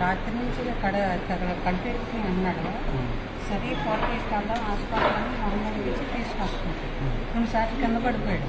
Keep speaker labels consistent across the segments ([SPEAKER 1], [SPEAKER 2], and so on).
[SPEAKER 1] రాత్రి నుంచి కడ కంటెక్కి అన్నాడు. సరే ఫోటో తీసుకెళ్దాం హాస్పిటల్ అని మమ్మల్ని ఇచ్చి కొన్నిసార్లు కింద పడిపోయాడు.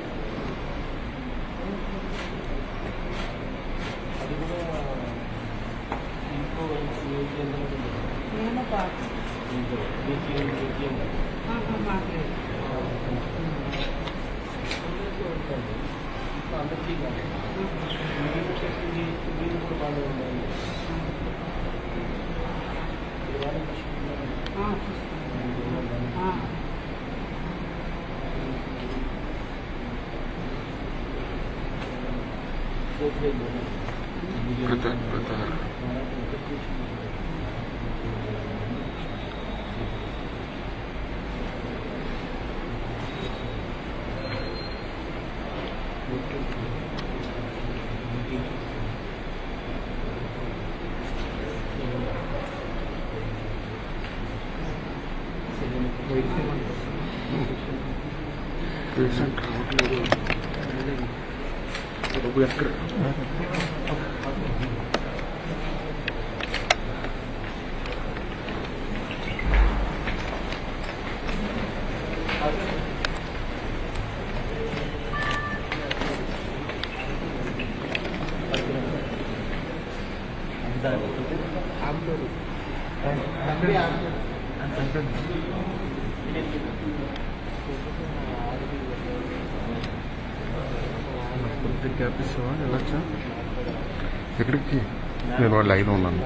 [SPEAKER 2] Пытать, пытать. we have
[SPEAKER 3] గ్యాప్ ఇస్తావా వెళ్ళచ్చా
[SPEAKER 2] ఎక్కడికి నేను వాళ్ళ లైన్ ఉన్నాను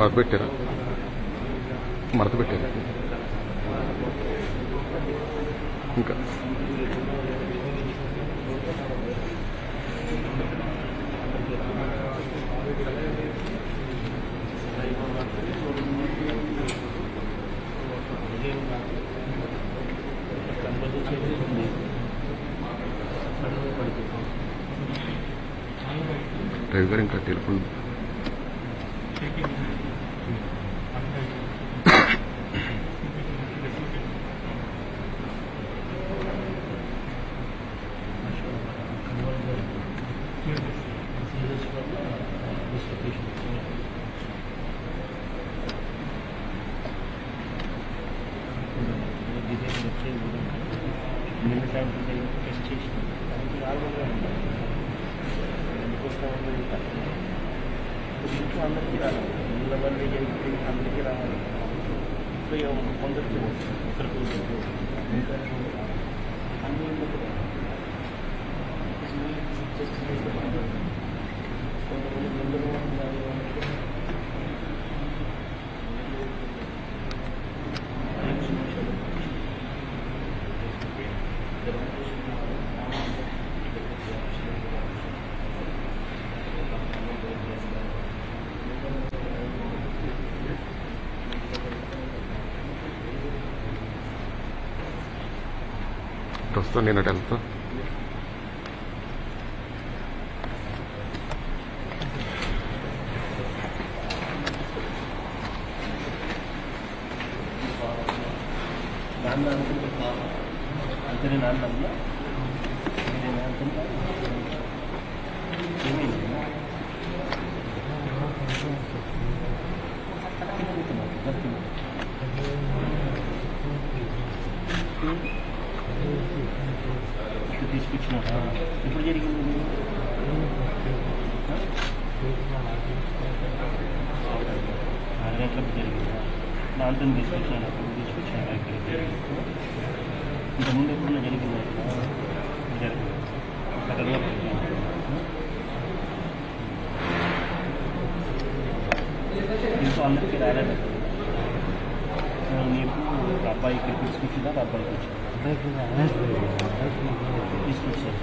[SPEAKER 2] बात बैठे रहा Marte pequeño.
[SPEAKER 4] Nunca. టెల్తో నిన్న టెల్తో
[SPEAKER 2] నాన్న అనుకుంటున్నా నాన్న ಸೊ అందుకు డైరెక్ట్ నీకు డెబ్బై ఇక్కడికి తీసుకొచ్చిందా డెబ్బై తీసుకొచ్చారు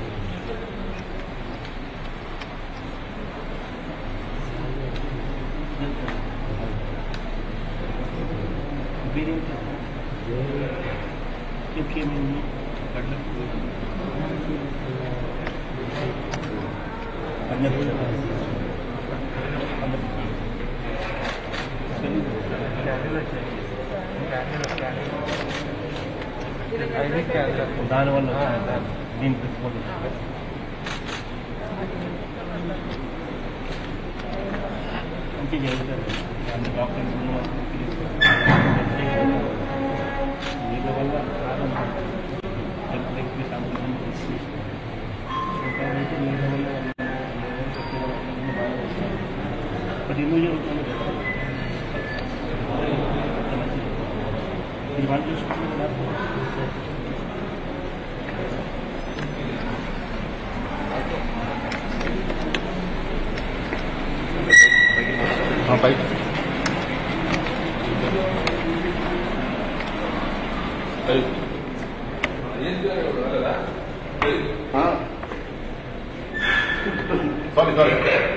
[SPEAKER 2] ఇంకేమైంది పండుగ దాని వల్ల దీని ప్రిన్సిపల్ మంచి చేస్తారు డాక్టర్స్ వీళ్ళ వల్ల కారణం హెల్త్ లెక్కి సంబంధం వీళ్ళ వల్ల బట్
[SPEAKER 5] ఈ రోజు baik. Baik. Sorry, sorry.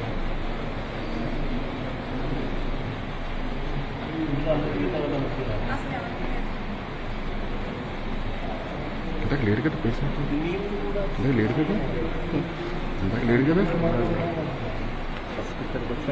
[SPEAKER 5] लेट गए
[SPEAKER 2] तो
[SPEAKER 6] पैसे नहीं
[SPEAKER 2] तो- लेट गए तो- लेट गए हॉस्पिटल बच्चा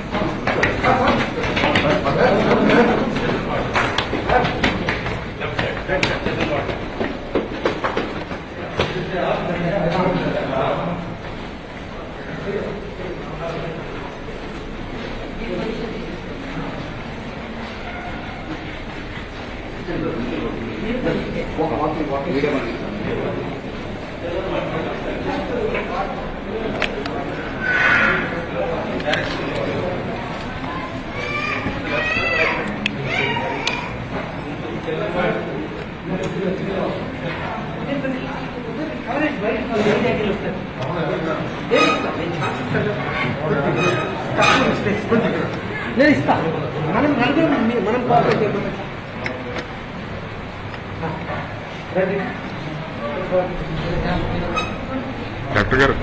[SPEAKER 7] డాక్టర్ గారు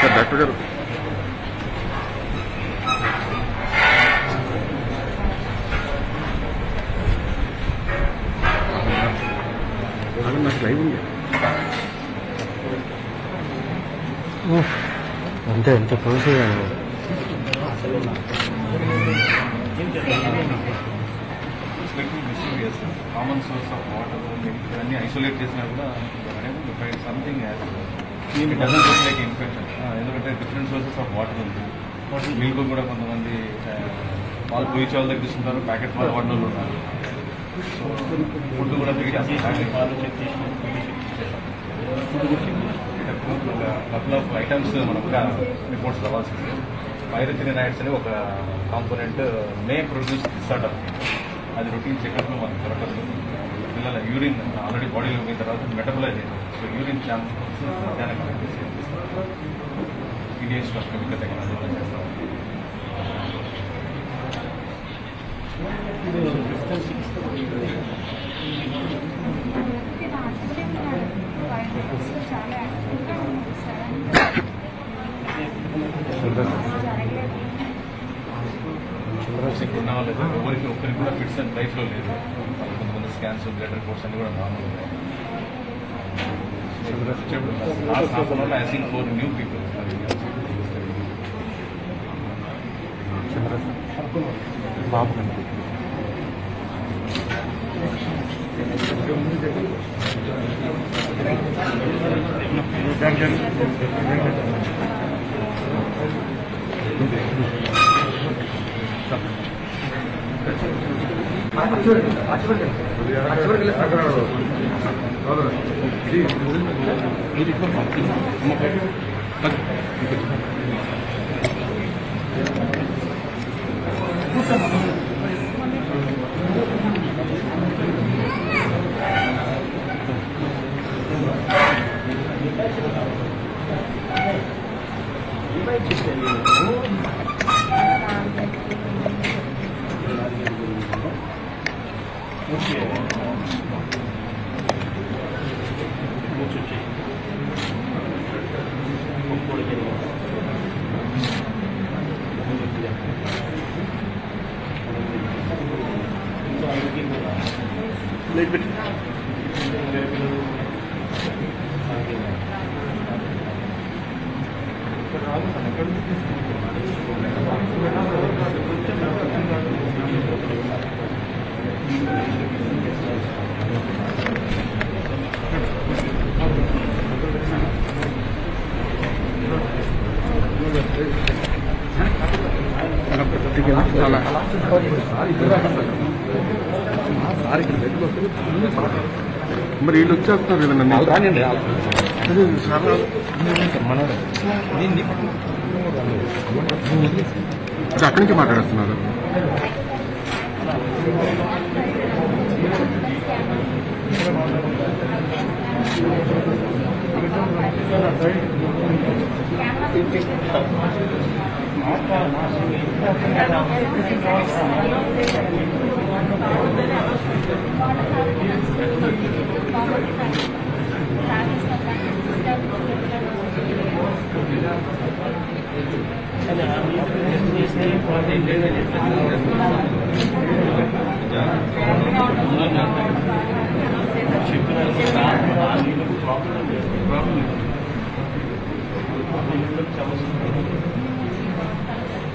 [SPEAKER 7] సార్ డాక్టర్ గారు నాకు లైవ్ ఉంది
[SPEAKER 3] అంతే ఎంత క్లోజ్ అయ్యాను
[SPEAKER 7] కామన్ సోర్స్ ఆఫ్ వాటర్ ఇవన్నీ ఐసోలేట్ చేసినా కూడా find something doesn't look like infection ఎందుకంటే డిఫరెంట్ సోర్సెస్ ఆఫ్ వాటర్ ఉంది. మిల్క్ కూడా కొంతమంది పాలు పోయించే వాళ్ళ దగ్గర తీసుకుంటారు ప్యాకెట్ పాలు వాడిన వాళ్ళు ఉన్నారు సో ఫుడ్ కూడా ప్యాకెట్
[SPEAKER 6] పాలు చెక్ చేసిన చేసిన
[SPEAKER 7] కపుల్ ఆఫ్ ఐటమ్స్ మనకు రిపోర్ట్స్ రావాల్సింది పైరథినినైడ్స్ అని ఒక కాంపోనెంట్ మే ప్రొడ్యూస్ డిసార్డర్ అది రొటీన్ చెకప్లో మనకు దొరకదు. పిల్లల యూరిన్ ఆల్రెడీ బాడీలో పోయిన తర్వాత మెటబలైజ్ అయింది సో యూరిన్ ఛాన్స్ మధ్యాహ్నం పీడిఎస్ కెమికల్ టెక్నాలజీ చేస్తాం?
[SPEAKER 8] చాలా యాక్టివ్గా ఉంది సార్
[SPEAKER 7] సిక్ ఉన్న వాళ్ళు ఎవరికి ఒక్కరికి కూడా ఫిట్స్ అండ్ లైఫ్లో లేదు కొంతమంది స్కాన్స్ బ్లడ్ రిపోర్ట్స్ అన్ని కూడా నార్మల్ ఉన్నాయి last half an hour I seen four new people
[SPEAKER 3] బాబు కనిపి
[SPEAKER 2] చూడండి చూడండి చూడండి
[SPEAKER 7] మరి వీళ్ళు వచ్చేస్తున్నారు కదండి
[SPEAKER 3] రానండి
[SPEAKER 7] అక్కడి నుంచి మాట్లాడేస్తున్నారు Thank you. మాట్లాడుతున్నారు
[SPEAKER 8] స్కాన్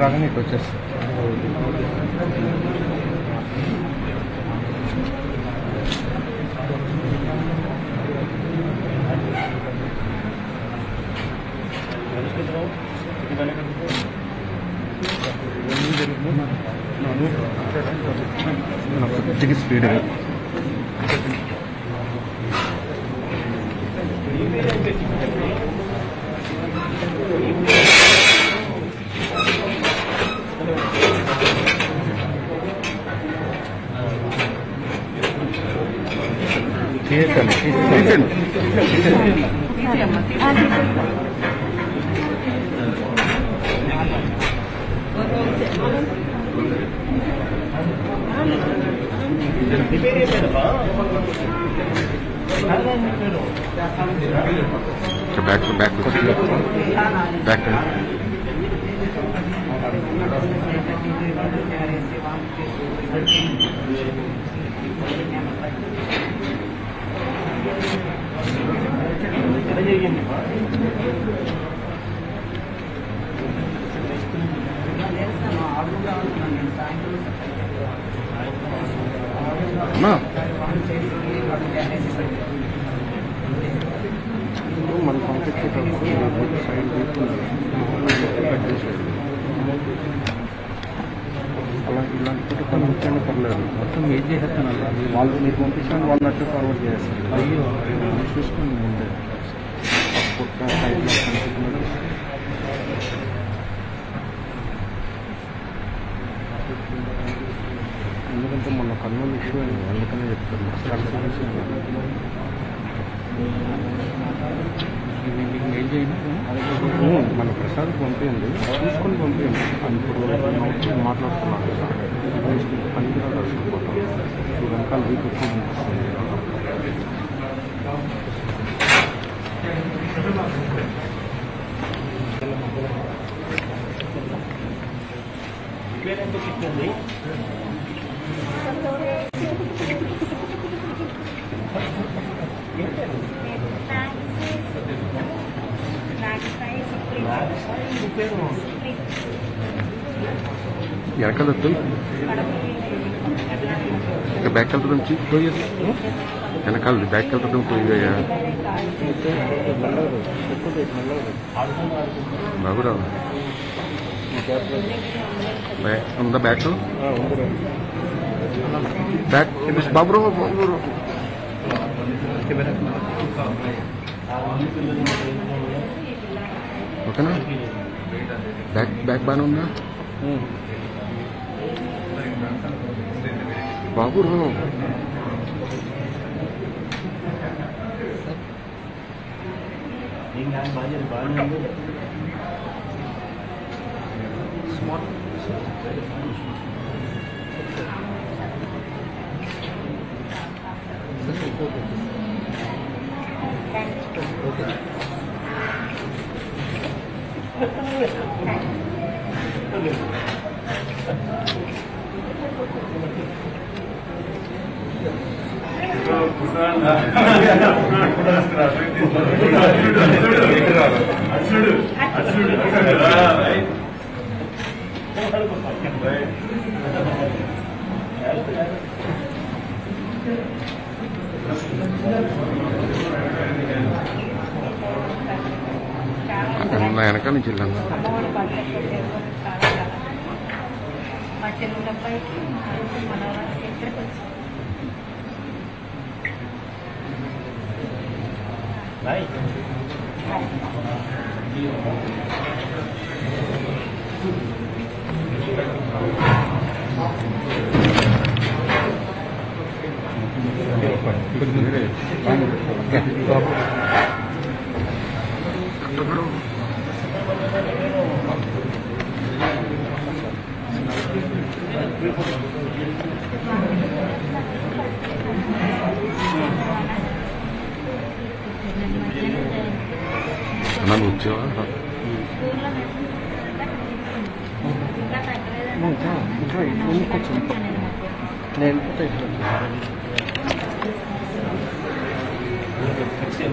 [SPEAKER 2] రాగానే ఇటు వచ్చేస్తా కొద్దిగా స్పీడ్ తీసేసాను తీసేసాను
[SPEAKER 1] బ్యాక్ బ్యాక్ బ్యాక్ అమ్మా
[SPEAKER 2] మన పంపించేటప్పుడు సైడ్ అలా ఇలాంటి కొన్ని ముఖ్యంగా పర్లేదు మొత్తం ఏం చేసేస్తాను అలా వాళ్ళు మీరు పంపించాను వాళ్ళు నట్టు ఫార్వర్డ్ చేస్తారు అయ్యో చూసుకుని ముందే పుట్ట సైడ్లో కనిపించినట్టు ఎందుకంటే మొన్న కర్నూలు ఇష్యూ అయింది అందుకనే చెప్తాను కన్ఫరెన్స్ మెయిల్ చేయండి మన ప్రసాద్ పంపించండి చూసుకొని పంపించండి ఇప్పుడు మాట్లాడుతున్నాను పనికిరాడు అసలు వెనకాల వీక్ ఎక్కువ
[SPEAKER 8] చెప్తుంది
[SPEAKER 1] ఎక్కడ ఇంకా బ్యాక్ కలర్ నుంచి పోయేది వెనకాల బ్యాక్ కలర్ నుంచి పోయిందయ్యా Baburao ఉందా బ్యాక్ బ్యాక్ బాబురావు బాబురావు ఓకేనా బ్యాక్ బ్యాక్ బాగానే ఉందా బాబురావు
[SPEAKER 8] ఏం కాదు బాగా బాగానే ఉంది
[SPEAKER 3] చాలా
[SPEAKER 8] వెనక నుంచి వెళ్ళాను
[SPEAKER 3] Amma Vodi budget
[SPEAKER 8] I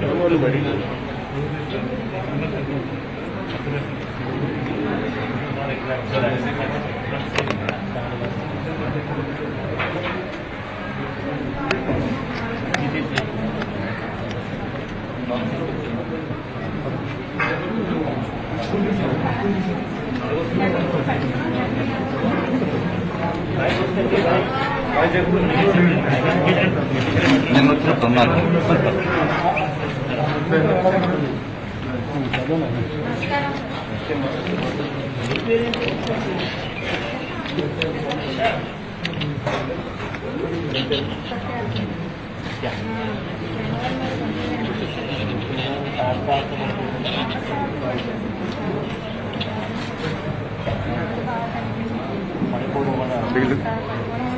[SPEAKER 8] don't
[SPEAKER 7] want to worry.
[SPEAKER 8] 这。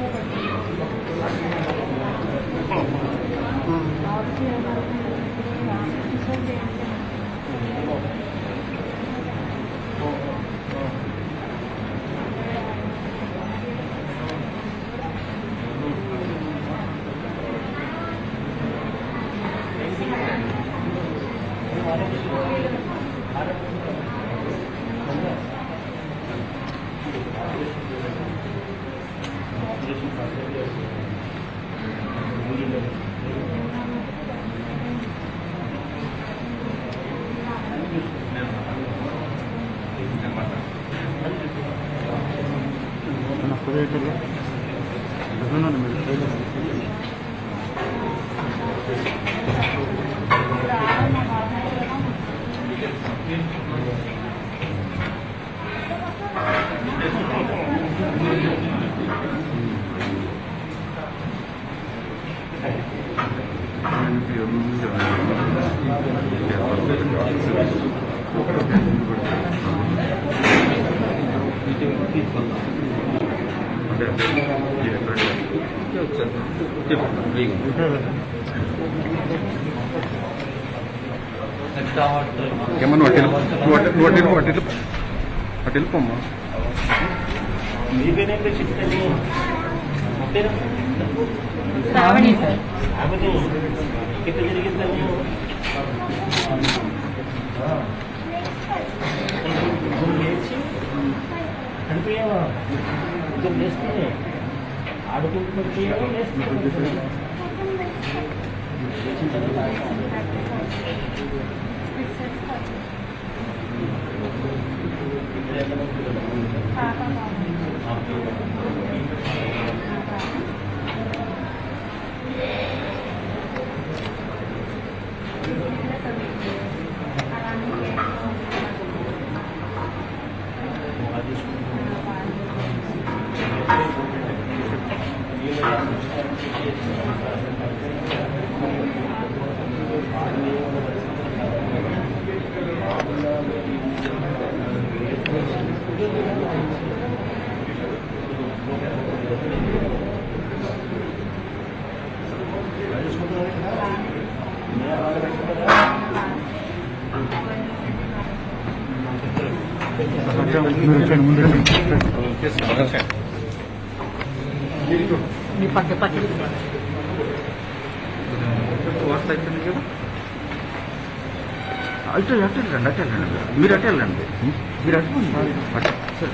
[SPEAKER 8] వడ్డీలు వడ్డీలు వడ్డీలు వడ్డీలు పొమ్మా
[SPEAKER 2] మీ పేరేంటి చెప్తాను
[SPEAKER 3] శ్రావణి సార్
[SPEAKER 2] ఆమెను ఎక్కడ జరిగిద్దాము లేచి చనిపోయావా ఇద్దరు లేస్తే ఆడుకుంటున్నావు లేచిన అటు అటు వెళ్ళండి అటు వెళ్ళండి మీరు అటు వెళ్ళండి మీరు అటు అటు సార్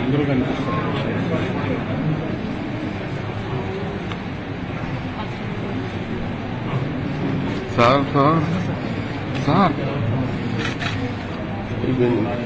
[SPEAKER 2] అందరూ కనిపిస్తారు సార్ సార్ సార్ లెన్స్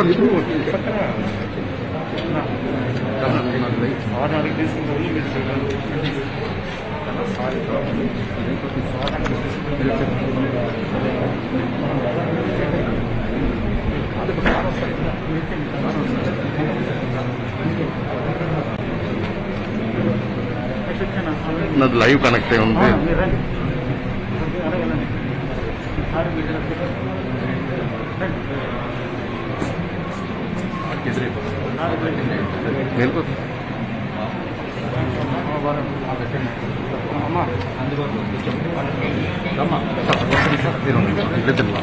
[SPEAKER 3] थोड़ा निकलो
[SPEAKER 7] నాది లైవ్ కనెక్ట్ అయి ఉంది 별거 아마 안
[SPEAKER 2] 들어가서 이런 거